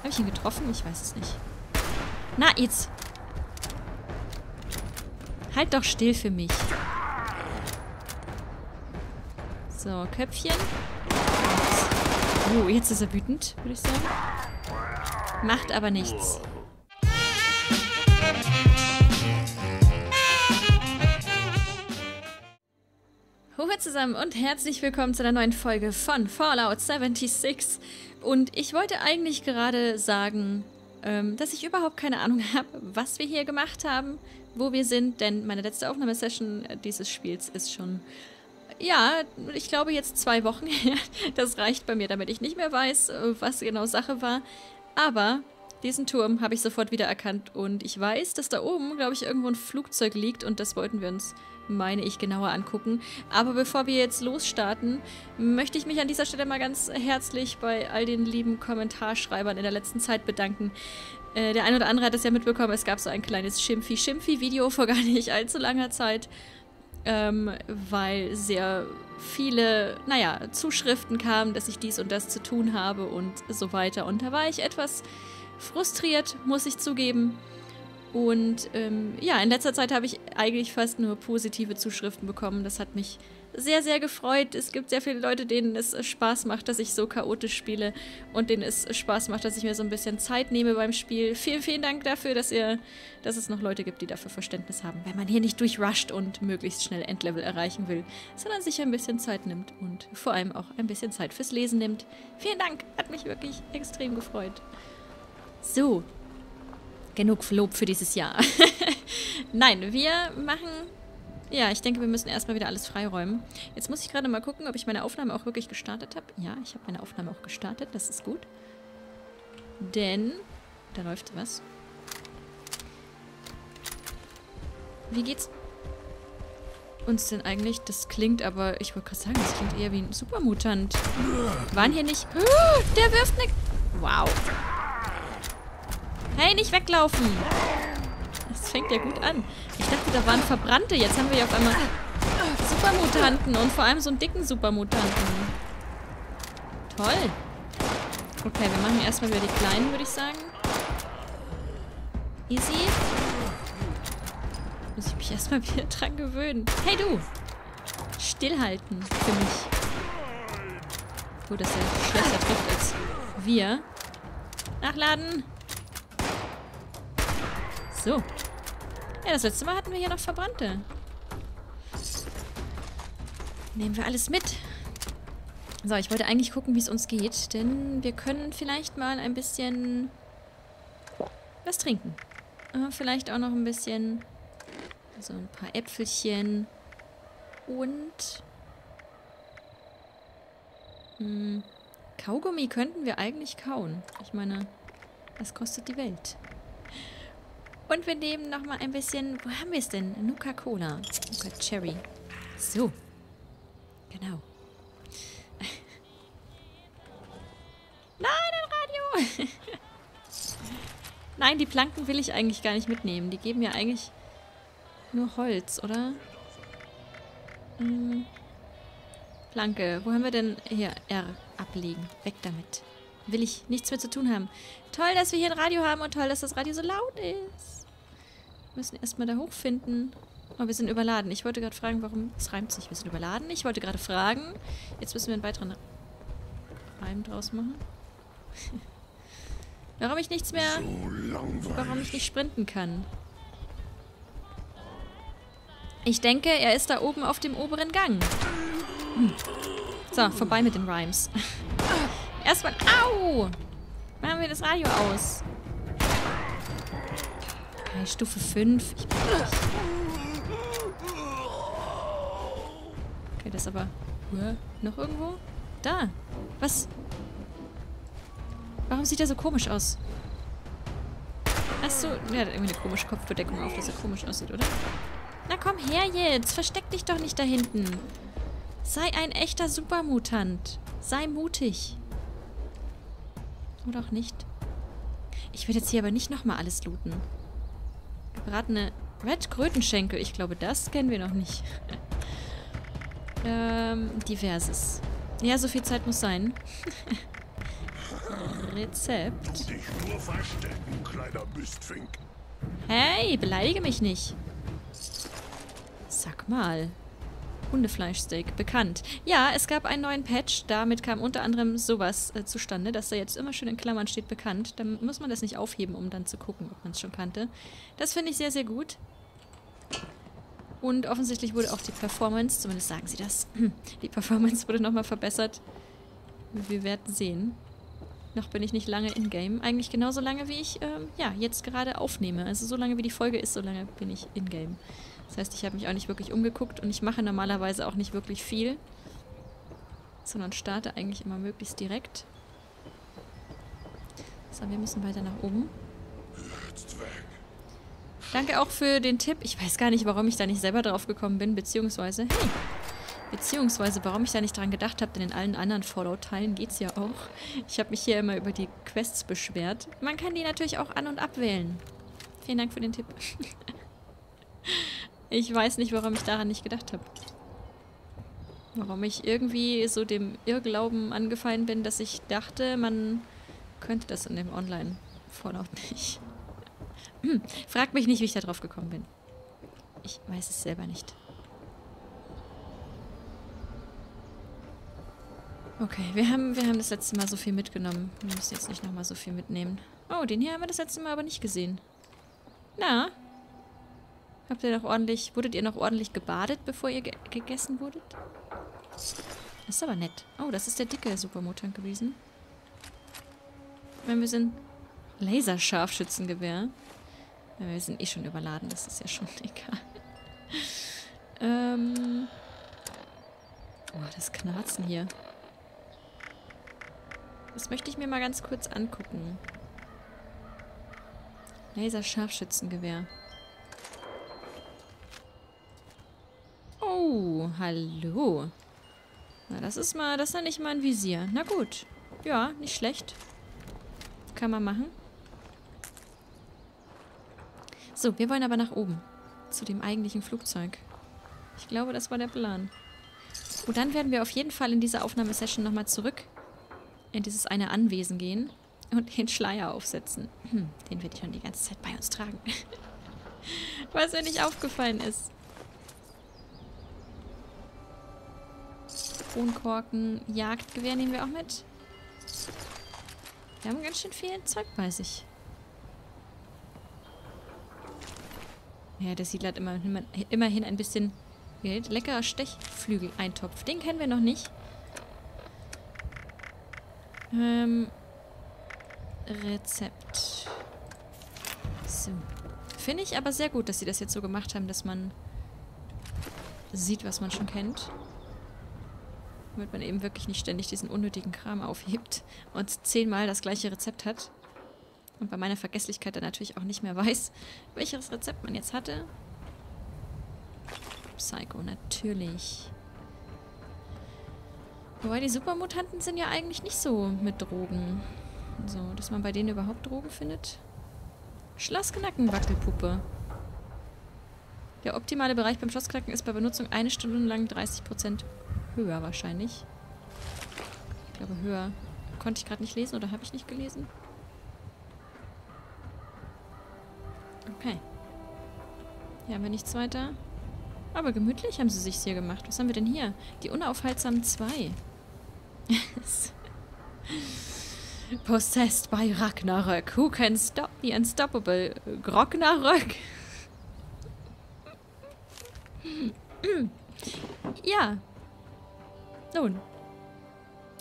Habe ich ihn getroffen? Ich weiß es nicht. Na, jetzt. Halt doch still für mich. So, Köpfchen. Oh, jetzt ist er wütend, würde ich sagen. Macht aber nichts. Hallo zusammen und herzlich willkommen zu einer neuen Folge von Fallout 76. Und ich wollte eigentlich gerade sagen, ähm, dass ich überhaupt keine Ahnung habe, was wir hier gemacht haben, wo wir sind, denn meine letzte Aufnahmesession dieses Spiels ist schon, ja, ich glaube jetzt zwei Wochen her. Das reicht bei mir, damit ich nicht mehr weiß, was genau Sache war. Aber diesen Turm habe ich sofort wieder erkannt und ich weiß, dass da oben, glaube ich, irgendwo ein Flugzeug liegt und das wollten wir uns, meine ich, genauer angucken. Aber bevor wir jetzt losstarten, möchte ich mich an dieser Stelle mal ganz herzlich bei all den lieben Kommentarschreibern in der letzten Zeit bedanken. Äh, der ein oder andere hat es ja mitbekommen, es gab so ein kleines Schimpfi-Schimpfi-Video vor gar nicht allzu langer Zeit, ähm, weil sehr viele, naja, Zuschriften kamen, dass ich dies und das zu tun habe und so weiter. Und da war ich etwas frustriert, muss ich zugeben. Und ähm, ja, in letzter Zeit habe ich eigentlich fast nur positive Zuschriften bekommen. Das hat mich sehr, sehr gefreut. Es gibt sehr viele Leute, denen es Spaß macht, dass ich so chaotisch spiele und denen es Spaß macht, dass ich mir so ein bisschen Zeit nehme beim Spiel. Vielen, vielen Dank dafür, dass ihr, dass es noch Leute gibt, die dafür Verständnis haben, wenn man hier nicht durchrusht und möglichst schnell Endlevel erreichen will, sondern sich ein bisschen Zeit nimmt und vor allem auch ein bisschen Zeit fürs Lesen nimmt. Vielen Dank, hat mich wirklich extrem gefreut. So, genug Lob für dieses Jahr. Nein, wir machen... Ja, ich denke, wir müssen erstmal wieder alles freiräumen. Jetzt muss ich gerade mal gucken, ob ich meine Aufnahme auch wirklich gestartet habe. Ja, ich habe meine Aufnahme auch gestartet, das ist gut. Denn... Da läuft was. Wie geht's uns denn eigentlich? Das klingt aber... Ich wollte gerade sagen, das klingt eher wie ein Supermutant. Waren hier nicht... Der wirft eine... Wow. Hey, nicht weglaufen! Das fängt ja gut an. Ich dachte, da waren Verbrannte. Jetzt haben wir ja auf einmal Supermutanten und vor allem so einen dicken Supermutanten. Toll. Okay, wir machen erstmal wieder die Kleinen, würde ich sagen. Easy. Muss ich mich erstmal wieder dran gewöhnen. Hey, du! Stillhalten für mich. Gut, dass er schlechter trifft als wir. Nachladen! So. Ja, das letzte Mal hatten wir hier noch Verbrannte. Nehmen wir alles mit. So, ich wollte eigentlich gucken, wie es uns geht. Denn wir können vielleicht mal ein bisschen was trinken. Äh, vielleicht auch noch ein bisschen so ein paar Äpfelchen. Und hm, Kaugummi könnten wir eigentlich kauen. Ich meine, das kostet die Welt. Und wir nehmen nochmal ein bisschen... Wo haben wir es denn? Nuka-Cola. Nuka-Cherry. So. Genau. Nein, ein Radio! Nein, die Planken will ich eigentlich gar nicht mitnehmen. Die geben ja eigentlich nur Holz, oder? Hm. Planke. Wo haben wir denn... Hier, R. Ablegen. Weg damit. Will ich nichts mehr zu tun haben. Toll, dass wir hier ein Radio haben und toll, dass das Radio so laut ist. Wir müssen erstmal da hochfinden. Oh, wir sind überladen. Ich wollte gerade fragen, warum... Es reimt sich. Wir sind überladen. Ich wollte gerade fragen. Jetzt müssen wir einen weiteren Reim draus machen. warum ich nichts mehr... So warum ich nicht sprinten kann. Ich denke, er ist da oben auf dem oberen Gang. Hm. So, vorbei mit den Rhymes. Erstmal... Au! Machen wir das Radio aus. Okay, Stufe 5. Ich. Okay, das ist aber... Uh, noch irgendwo? Da. Was? Warum sieht er so komisch aus? Achso, er hat irgendwie eine komische Kopfbedeckung auf, dass er komisch aussieht, oder? Na komm her jetzt. Versteck dich doch nicht da hinten. Sei ein echter Supermutant. Sei mutig. Oder auch nicht. Ich werde jetzt hier aber nicht nochmal alles looten. Gebratene Red Krötenschenkel. Ich glaube, das kennen wir noch nicht. ähm, diverses. Ja, so viel Zeit muss sein. Rezept. Dich nur verstecken, kleiner Mistfink. Hey, beleidige mich nicht. Sag mal. Hundefleischsteak, bekannt. Ja, es gab einen neuen Patch, damit kam unter anderem sowas äh, zustande, dass da jetzt immer schön in Klammern steht, bekannt. Dann muss man das nicht aufheben, um dann zu gucken, ob man es schon kannte. Das finde ich sehr, sehr gut. Und offensichtlich wurde auch die Performance, zumindest sagen sie das, die Performance wurde nochmal verbessert. Wir werden sehen. Noch bin ich nicht lange in-game. Eigentlich genauso lange, wie ich, ähm, ja, jetzt gerade aufnehme. Also so lange, wie die Folge ist, so lange bin ich in-game. Das heißt, ich habe mich auch nicht wirklich umgeguckt und ich mache normalerweise auch nicht wirklich viel. Sondern starte eigentlich immer möglichst direkt. So, wir müssen weiter nach oben. Danke auch für den Tipp. Ich weiß gar nicht, warum ich da nicht selber drauf gekommen bin, beziehungsweise... Hey, Beziehungsweise, warum ich da nicht dran gedacht habe, denn in allen anderen Fallout-Teilen geht es ja auch. Ich habe mich hier immer über die Quests beschwert. Man kann die natürlich auch an- und abwählen. Vielen Dank für den Tipp. ich weiß nicht, warum ich daran nicht gedacht habe. Warum ich irgendwie so dem Irrglauben angefallen bin, dass ich dachte, man könnte das in dem Online-Fallout nicht. Hm, frag mich nicht, wie ich da drauf gekommen bin. Ich weiß es selber nicht. Okay, wir haben, wir haben das letzte Mal so viel mitgenommen. Wir müssen jetzt nicht nochmal so viel mitnehmen. Oh, den hier haben wir das letzte Mal aber nicht gesehen. Na? Habt ihr noch ordentlich... Wurdet ihr noch ordentlich gebadet, bevor ihr ge gegessen wurdet? Das ist aber nett. Oh, das ist der dicke Supermutank gewesen. Meine, wir sind Laserscharfschützengewehr. Wir sind eh schon überladen, das ist ja schon egal. ähm... Oh, das Knarzen hier. Das möchte ich mir mal ganz kurz angucken. Laser-Scharfschützengewehr. Hallo. Na, das ist mal, das ja nicht mal ein Visier. Na gut. Ja, nicht schlecht. Kann man machen. So, wir wollen aber nach oben. Zu dem eigentlichen Flugzeug. Ich glaube, das war der Plan. Und dann werden wir auf jeden Fall in dieser Aufnahmesession nochmal zurück in dieses eine Anwesen gehen und den Schleier aufsetzen. Hm, den werde ich schon die ganze Zeit bei uns tragen. Was mir nicht aufgefallen ist. Kronkorken, Jagdgewehr nehmen wir auch mit. Wir haben ganz schön viel Zeug bei sich. Ja, der Siedler hat immer, immerhin ein bisschen Geld. Leckerer Stechflügel-Eintopf. Den kennen wir noch nicht. Ähm, Rezept. So. Finde ich aber sehr gut, dass sie das jetzt so gemacht haben, dass man sieht, was man schon kennt. Damit man eben wirklich nicht ständig diesen unnötigen Kram aufhebt und zehnmal das gleiche Rezept hat. Und bei meiner Vergesslichkeit dann natürlich auch nicht mehr weiß, welches Rezept man jetzt hatte. Psycho, natürlich. Wobei die Supermutanten sind ja eigentlich nicht so mit Drogen. So, dass man bei denen überhaupt Drogen findet. Schlossknacken, Wackelpuppe. Der optimale Bereich beim Schlossknacken ist bei Benutzung eine Stunde lang 30% höher wahrscheinlich. Ich glaube höher. Konnte ich gerade nicht lesen oder habe ich nicht gelesen? Okay. Hier haben wir nichts weiter. Aber gemütlich haben sie sich hier gemacht. Was haben wir denn hier? Die unaufhaltsamen zwei. Possessed by Ragnarök. Who can stop the unstoppable Grognarök? ja. Nun.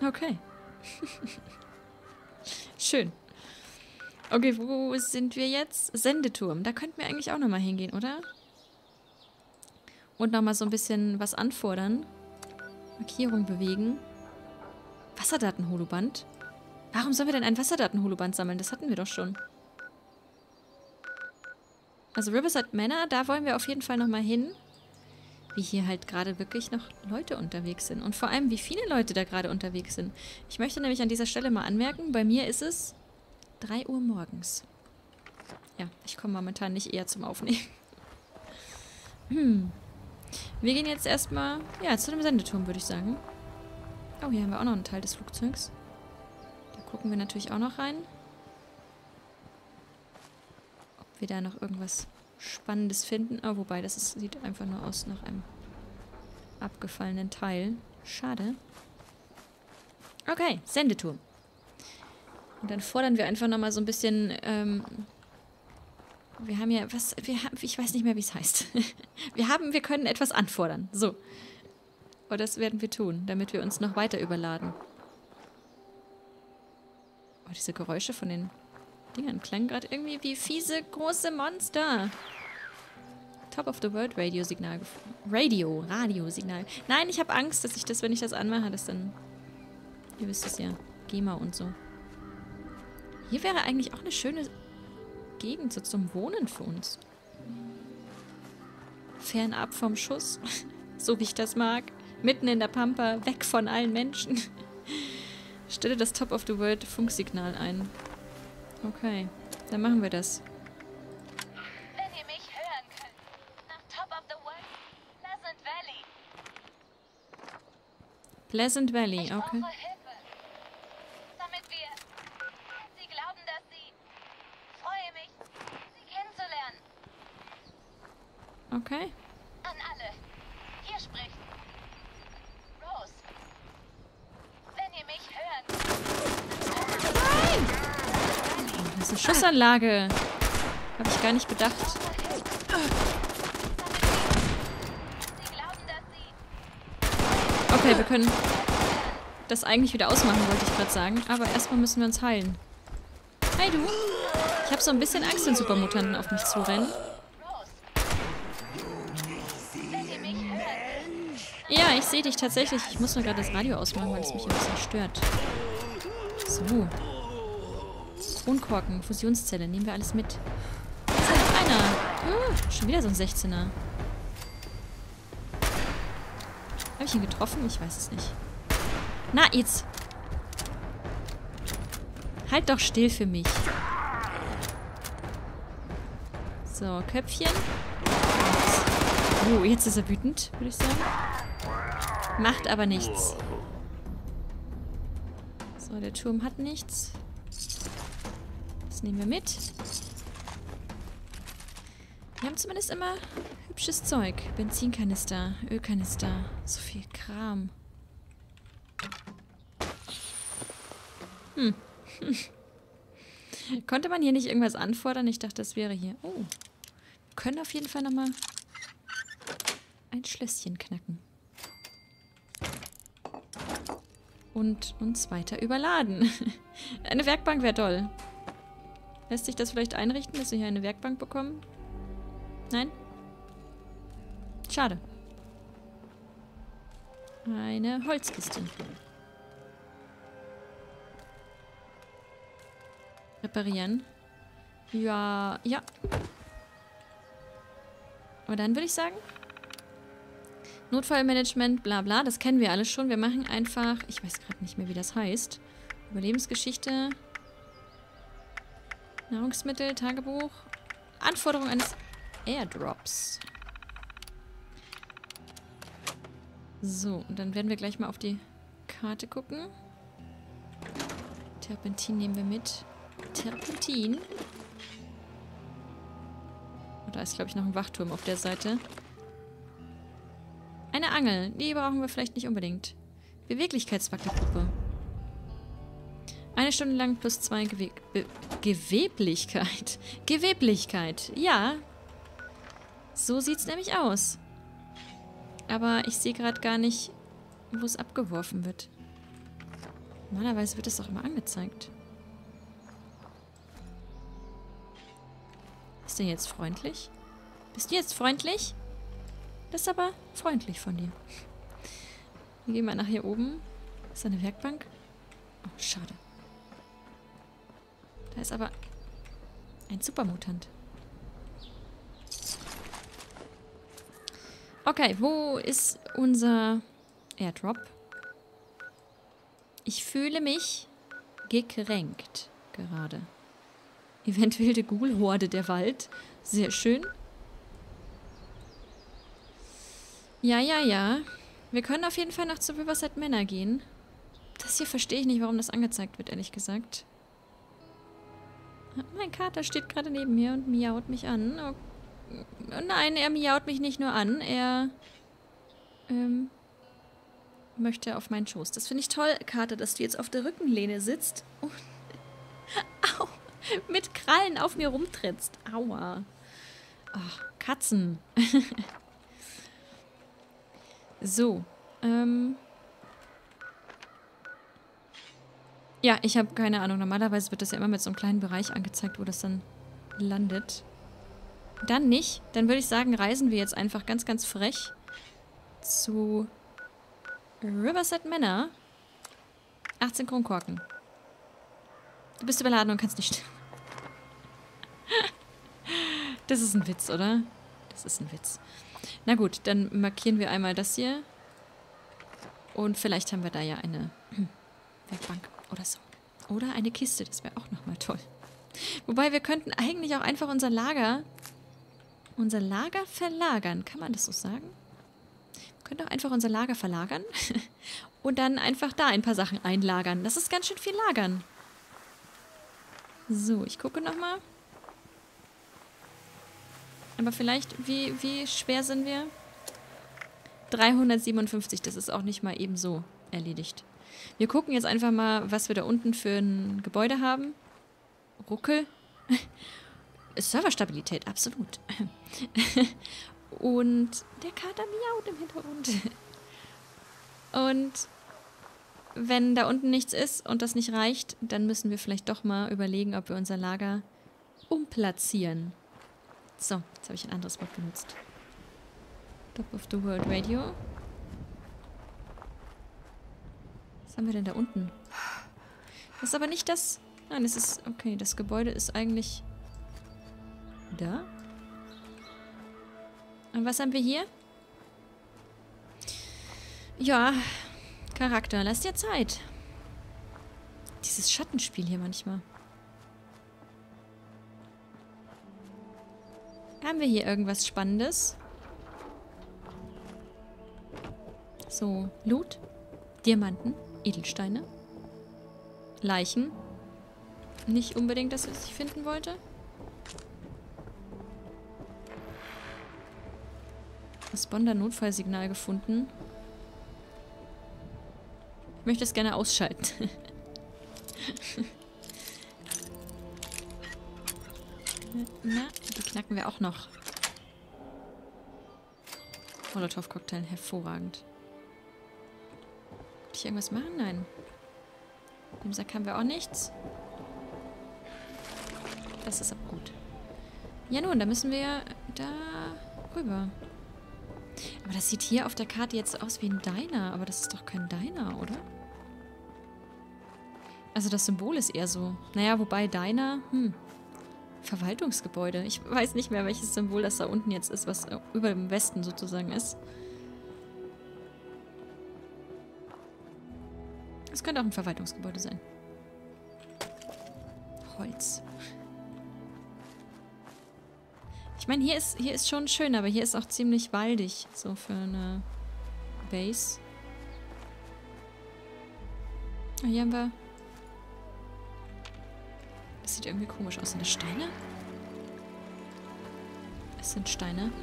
Okay. Schön. Okay, wo sind wir jetzt? Sendeturm. Da könnten wir eigentlich auch nochmal hingehen, oder? Und nochmal so ein bisschen was anfordern. Markierung bewegen. Wasserdaten-Holoband? Warum sollen wir denn ein Wasserdaten-Holoband sammeln? Das hatten wir doch schon. Also Riverside Manor, da wollen wir auf jeden Fall nochmal hin. Wie hier halt gerade wirklich noch Leute unterwegs sind. Und vor allem, wie viele Leute da gerade unterwegs sind. Ich möchte nämlich an dieser Stelle mal anmerken, bei mir ist es 3 Uhr morgens. Ja, ich komme momentan nicht eher zum Aufnehmen. Hm. Wir gehen jetzt erstmal, ja, zu dem Sendeturm, würde ich sagen. Oh, hier haben wir auch noch einen Teil des Flugzeugs. Der Gucken wir natürlich auch noch rein. Ob wir da noch irgendwas Spannendes finden. Oh, wobei, das ist, sieht einfach nur aus nach einem abgefallenen Teil. Schade. Okay, Sendeturm. Und dann fordern wir einfach nochmal so ein bisschen, ähm, wir haben ja, was, wir haben, ich weiß nicht mehr, wie es heißt. wir haben, wir können etwas anfordern. So. Aber das werden wir tun, damit wir uns noch weiter überladen. Oh, diese Geräusche von den Dingern klangen gerade irgendwie wie fiese, große Monster. Top of the World Radio-Signal. Radio, Radio-Signal. Nein, ich habe Angst, dass ich das, wenn ich das anmache, dass dann... Ihr wisst es ja. GEMA und so. Hier wäre eigentlich auch eine schöne Gegend so zum Wohnen für uns. Fernab vom Schuss. so wie ich das mag. Mitten in der Pampa, weg von allen Menschen. Stelle das Top of the World Funksignal ein. Okay, dann machen wir das. Wenn ihr mich hören könnt, nach Top of the World, Pleasant Valley. Pleasant Valley, Ich okay. brauche Hilfe. Damit wir... Sie glauben, dass sie... Freue mich, sie kennenzulernen. Okay. An alle. Hier spricht... Rose. Wenn ihr mich hören Das ist eine Schussanlage. Habe ich gar nicht bedacht. Okay, wir können das eigentlich wieder ausmachen, wollte ich gerade sagen. Aber erstmal müssen wir uns heilen. Hi, du. Ich habe so ein bisschen Angst, wenn Supermutanten auf mich mich hören Ja, ich sehe dich tatsächlich. Ich muss nur gerade das Radio ausmachen, weil es mich ein bisschen stört. So. Kronkorken, Fusionszelle, nehmen wir alles mit. Da ist einer. Uh, schon wieder so ein 16er. Habe ich ihn getroffen? Ich weiß es nicht. Na, jetzt. Halt doch still für mich. So, Köpfchen. Oh, jetzt ist er wütend, würde ich sagen. Macht aber nichts. So, der Turm hat nichts. Nehmen wir mit. Wir haben zumindest immer hübsches Zeug. Benzinkanister, Ölkanister, so viel Kram. Hm. Konnte man hier nicht irgendwas anfordern? Ich dachte, das wäre hier. Oh. Wir können auf jeden Fall nochmal ein Schlösschen knacken. Und uns weiter überladen. Eine Werkbank wäre toll. Lässt sich das vielleicht einrichten, dass wir hier eine Werkbank bekommen? Nein? Schade. Eine Holzkiste. Reparieren. Ja, ja. Aber dann würde ich sagen, Notfallmanagement, bla bla, das kennen wir alles schon. Wir machen einfach, ich weiß gerade nicht mehr, wie das heißt. Überlebensgeschichte, Nahrungsmittel, Tagebuch, Anforderung eines Airdrops. So, und dann werden wir gleich mal auf die Karte gucken. Terpentin nehmen wir mit. Terpentin. Oh, da ist, glaube ich, noch ein Wachturm auf der Seite. Eine Angel. Die brauchen wir vielleicht nicht unbedingt. Beweglichkeitswackelgruppe. Eine Stunde lang plus zwei Gewe Be Geweblichkeit. Geweblichkeit. Ja. So sieht's nämlich aus. Aber ich sehe gerade gar nicht, wo es abgeworfen wird. Normalerweise wird es doch immer angezeigt. Ist der jetzt freundlich? Bist du jetzt freundlich? Das ist aber freundlich von dir. Wir gehen mal nach hier oben. Ist da eine Werkbank? Oh, schade. Da ist aber ein Supermutant. Okay, wo ist unser Airdrop? Ich fühle mich gekränkt gerade. Eventuell die Ghoul-Horde der Wald. Sehr schön. Ja, ja, ja. Wir können auf jeden Fall noch zu Riverside Manor gehen. Das hier verstehe ich nicht, warum das angezeigt wird, ehrlich gesagt. Mein Kater steht gerade neben mir und miaut mich an. Oh, nein, er miaut mich nicht nur an, er ähm, möchte auf meinen Schoß. Das finde ich toll, Kater, dass du jetzt auf der Rückenlehne sitzt und au, mit Krallen auf mir rumtrittst. Aua. Ach, Katzen. so, ähm... Ja, ich habe keine Ahnung. Normalerweise wird das ja immer mit so einem kleinen Bereich angezeigt, wo das dann landet. Dann nicht. Dann würde ich sagen, reisen wir jetzt einfach ganz, ganz frech zu Riverside Manor. 18 Kronkorken. Du bist überladen und kannst nicht Das ist ein Witz, oder? Das ist ein Witz. Na gut, dann markieren wir einmal das hier. Und vielleicht haben wir da ja eine Werkbank oder so. Oder eine Kiste, das wäre auch nochmal toll. Wobei, wir könnten eigentlich auch einfach unser Lager, unser Lager verlagern. Kann man das so sagen? Wir könnten auch einfach unser Lager verlagern und dann einfach da ein paar Sachen einlagern. Das ist ganz schön viel Lagern. So, ich gucke nochmal. Aber vielleicht, wie, wie schwer sind wir? 357, das ist auch nicht mal eben so erledigt. Wir gucken jetzt einfach mal, was wir da unten für ein Gebäude haben. Ruckel. Serverstabilität, absolut. Und der Kater miaut im Hintergrund. Und wenn da unten nichts ist und das nicht reicht, dann müssen wir vielleicht doch mal überlegen, ob wir unser Lager umplatzieren. So, jetzt habe ich ein anderes Wort benutzt. Top of the World Radio. Was haben wir denn da unten? Das ist aber nicht das... Nein, es ist... Okay, das Gebäude ist eigentlich... Da? Und was haben wir hier? Ja, Charakter. Lass dir Zeit. Dieses Schattenspiel hier manchmal. Haben wir hier irgendwas Spannendes? So, Loot, Diamanten, Edelsteine, Leichen. Nicht unbedingt das, was ich finden wollte. Das Bonder-Notfallsignal gefunden. Ich möchte es gerne ausschalten. Na, die knacken wir auch noch. Molotow-Cocktail, hervorragend. Ich irgendwas machen? Nein. Im Sack haben wir auch nichts. Das ist aber gut. Ja nun, da müssen wir da rüber. Aber das sieht hier auf der Karte jetzt aus wie ein Diner. Aber das ist doch kein Diner, oder? Also das Symbol ist eher so. Naja, wobei Diner, hm. Verwaltungsgebäude. Ich weiß nicht mehr, welches Symbol das da unten jetzt ist, was über dem Westen sozusagen ist. Es könnte auch ein Verwaltungsgebäude sein. Holz. Ich meine, hier ist, hier ist schon schön, aber hier ist auch ziemlich waldig. So für eine Base. Ah, hier haben wir das sieht irgendwie komisch aus. Sind das Steine? Es sind Steine.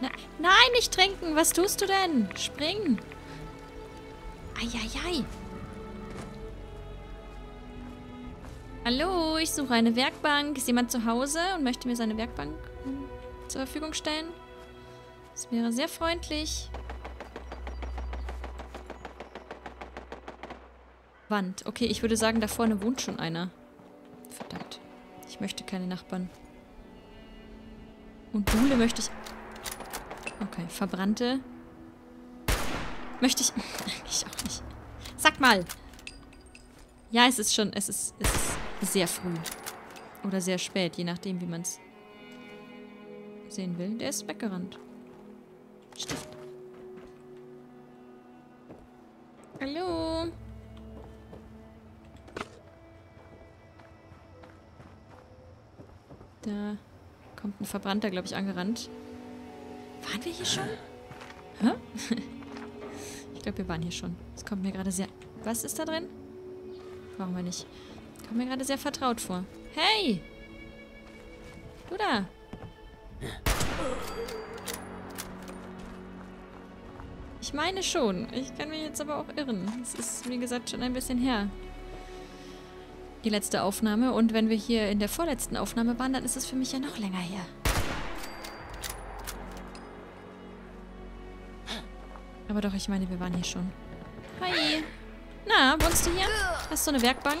Na, nein, nicht trinken! Was tust du denn? Spring! Eieiei! Hallo, ich suche eine Werkbank. Ist jemand zu Hause und möchte mir seine Werkbank hm, zur Verfügung stellen? Das wäre sehr freundlich. Wand. Okay, ich würde sagen, da vorne wohnt schon einer. Verdammt. Ich möchte keine Nachbarn. Und Buhle möchte ich... Okay, verbrannte. Möchte ich... ich auch nicht. Sag mal! Ja, es ist schon... Es ist, es ist sehr früh. Oder sehr spät, je nachdem, wie man es sehen will. Der ist weggerannt. Stift. Hallo? Da kommt ein Verbrannter, glaube ich, angerannt. Waren wir hier schon? Hä? Ich glaube, wir waren hier schon. Das kommt mir gerade sehr... Was ist da drin? Brauchen wir nicht. Kommt mir gerade sehr vertraut vor. Hey! Du da! Ich meine schon. Ich kann mich jetzt aber auch irren. Es ist, wie gesagt, schon ein bisschen her. Die letzte Aufnahme. Und wenn wir hier in der vorletzten Aufnahme waren, dann ist es für mich ja noch länger her. Aber doch, ich meine, wir waren hier schon. Hi. Na, wohnst du hier? Hast du eine Werkbank?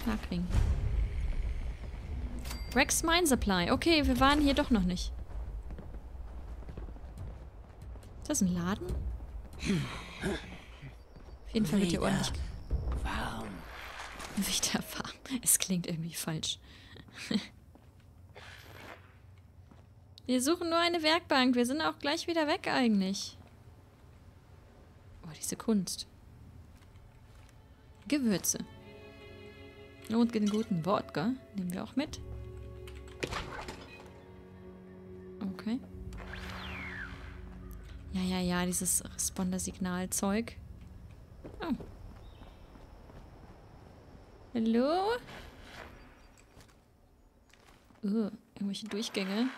Schlagring. Rex Mine Supply. Okay, wir waren hier doch noch nicht. Ist das ein Laden? Auf jeden Fall wird hier ordentlich... Warm. Wieder warm. Es klingt irgendwie falsch. Wir suchen nur eine Werkbank. Wir sind auch gleich wieder weg eigentlich. Oh, diese Kunst. Gewürze. Und den guten Wodka nehmen wir auch mit. Okay. Ja, ja, ja, dieses Responder-Signal-Zeug. Oh. Hallo? Uh, irgendwelche Durchgänge.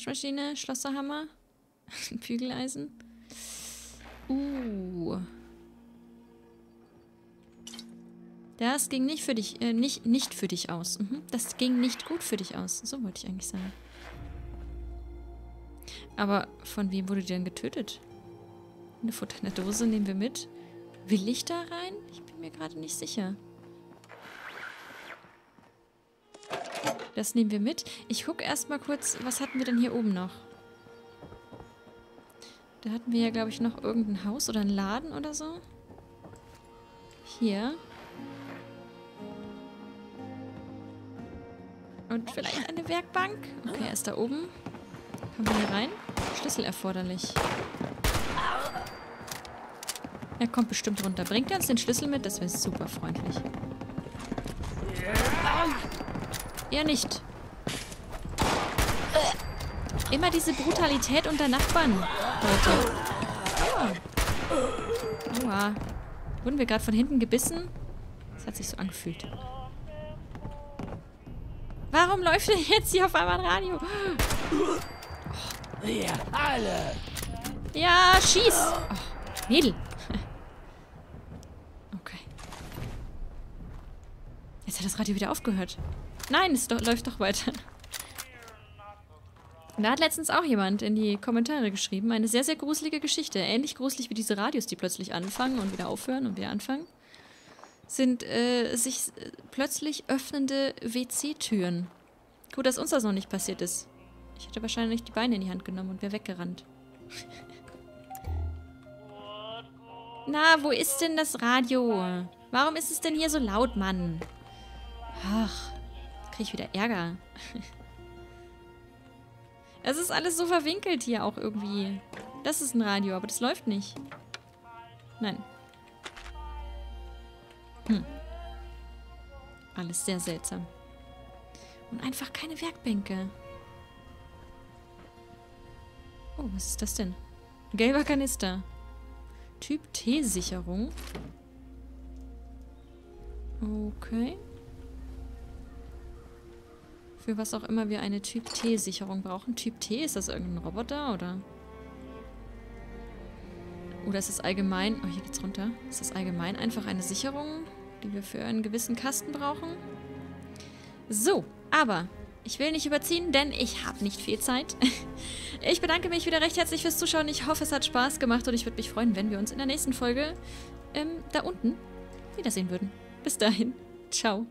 Waschmaschine, Schlosserhammer, Bügeleisen. Uh. Das ging nicht für dich, äh, nicht, nicht für dich aus. Mhm. Das ging nicht gut für dich aus. So wollte ich eigentlich sagen. Aber von wem wurde die denn getötet? Eine Futter in der Dose nehmen wir mit. Will ich da rein? Ich bin mir gerade nicht sicher. Das nehmen wir mit. Ich gucke erstmal kurz, was hatten wir denn hier oben noch? Da hatten wir ja, glaube ich, noch irgendein Haus oder einen Laden oder so. Hier. Und vielleicht eine Werkbank. Okay, er ist da oben. Kommen wir hier rein? Schlüssel erforderlich. Er kommt bestimmt runter. Bringt er uns den Schlüssel mit? Das wäre super freundlich. Eher nicht. Immer diese Brutalität unter Nachbarn, Leute. Ja. Aua. Wurden wir gerade von hinten gebissen? Das hat sich so angefühlt. Warum läuft denn jetzt hier auf einmal ein Radio? Wir alle. Ja, schieß! Oh, Mädel. Okay. Jetzt hat das Radio wieder aufgehört. Nein, es do läuft doch weiter. Da hat letztens auch jemand in die Kommentare geschrieben, eine sehr, sehr gruselige Geschichte. Ähnlich gruselig wie diese Radios, die plötzlich anfangen und wieder aufhören und wieder anfangen. Sind äh, sich äh, plötzlich öffnende WC-Türen. Gut, dass uns das noch nicht passiert ist. Ich hätte wahrscheinlich die Beine in die Hand genommen und wäre weggerannt. Na, wo ist denn das Radio? Warum ist es denn hier so laut, Mann? Ach, kriege ich wieder Ärger. Es ist alles so verwinkelt hier auch irgendwie. Das ist ein Radio, aber das läuft nicht. Nein. Hm. Alles sehr seltsam. Und einfach keine Werkbänke. Oh, was ist das denn? Gelber Kanister. Typ T-Sicherung. Okay. Für was auch immer wir eine Typ T-Sicherung brauchen. Typ T, ist das irgendein Roboter oder? Oder ist es allgemein... Oh, hier geht's runter. Ist das allgemein einfach eine Sicherung, die wir für einen gewissen Kasten brauchen? So, aber ich will nicht überziehen, denn ich habe nicht viel Zeit. Ich bedanke mich wieder recht herzlich fürs Zuschauen. Ich hoffe, es hat Spaß gemacht und ich würde mich freuen, wenn wir uns in der nächsten Folge ähm, da unten wiedersehen würden. Bis dahin. Ciao.